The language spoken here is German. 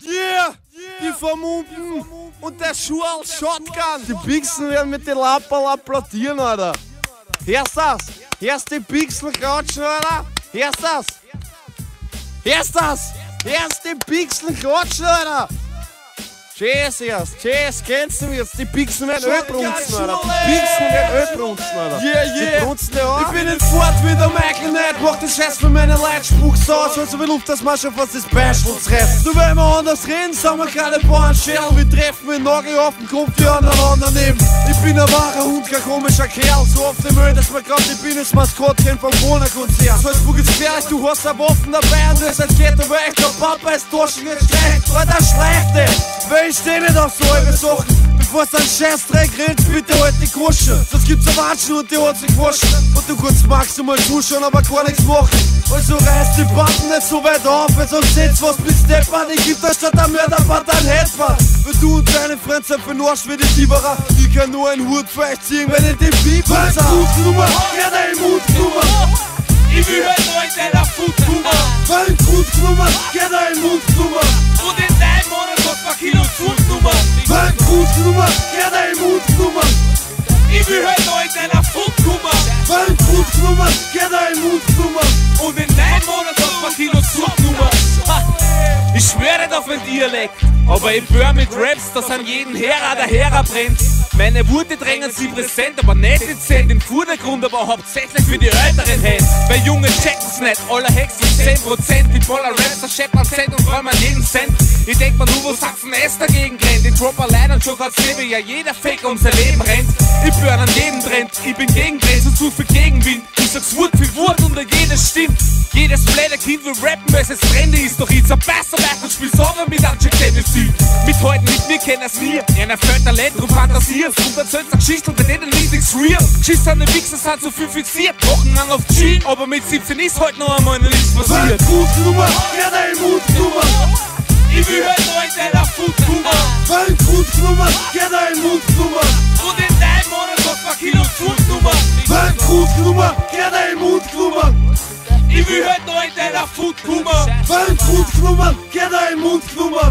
Yeah! Die Vermummten und der Schuh als Shotgun. Die Pixel werden mit den Lappen applaudieren, Alter. Hörst das? Hörst die Pixel klatschen, Alter? Hörst das? Hörst das? Hörst die Pixel klatschen, Alter? Tschüss erst, tschüss, kennst du jetzt? Die Pixel werden Ölbrunzen, Alter. Die Pixel werden Ölbrunzen, Alter. Yeah, Die yeah. brunzen ja Ich auch. bin in Fort wie der Michael Knight, mach den Scheiß für meine Leute, spuck's aus, also wie Luft, das mach schon fast das Beispiels reißt. Du wenn wir anders reden, sagen wir keine Bauernscherl, wir treffen mit Nagel auf den Kopf, die aneinander nehmen. Ich bin ein wahrer Hund, kein komischer Kerl, so oft im Müll, dass man grad die bin, das Maskottchen vom Corona-Konzert. Salzburg ist gefährlich, du hast eine Waffen dabei und das als geht aber echt, der Papa ist Dorschen jetzt schlecht, Alter, ich steh nicht auf so halbe Sachen. Bevor es ein Scheißdreck rennt, bitte halt die Kusche. Sonst gibt's ein Watschen und die hat sich gewaschen. Und du kannst maximal zuschauen, aber gar nichts machen. Also reiß die Button nicht so weit auf, weil sonst seht's was mit Steppern. Ich geb da statt am Mörderband ein Headbutt. Wenn du und deine Freunde sind für den Arsch wie die Fieberer. Ich kann nur einen Hut für euch ziehen, wenn ich den Fieber sah. Nummer, ja, dein Mutnummer. Ich will heute heute der Foodnummer Mein Mutnummer, ja, dein Mutnummer. Dein Mutnummer. Ich will heute heute der Foodnummer Mein Mutnummer, ja, dein Mutnummer. Und in deinem Monat hat man Kilo Foodnummer Ich schwöre auf ein Dialekt aber ich bör mit Raps, dass an jeden Herer der Herer brennt. Meine Worte drängen sie präsent, aber nicht dezent im Vordergrund, aber hauptsächlich für die älteren Hände. Bei Jungen checken's nicht, aller Hexen 10%. Die Baller Raps, der scheppern Cent und räumen jeden Cent. Ich denk mal nur, wo Sachsen S dagegen rennt. Ich drop allein und schon hat's Leben, ja jeder Fake um sein Leben rennt. Ich bör an jeden Trend, ich bin gegen und zu viel jedes stimmt. Jedes Blätterkind will rappen, weil es ist. Doch ich zerbeiß euch und spiel sauber mit Tennessee. Mit heute nicht, wir kennen es nie. Einer fällt Talent und fantasierst. Und erzählst eine Geschichte und bei denen ist nichts real. Den Wichser sind so viel fixiert. Wochenlang auf G, aber mit 17 ist heute noch einmal nichts passiert. Mutnummer, ja, dein Mutnummer. Ich will heute heute der Foodnummer. Mein Mutnummer, ja, dein Mutnummer. Und in deinem Monat hat man Kilo Foodnummer. Mein Mutnummer, ja, dein. Ich will heute heute der Foodnummer. Mein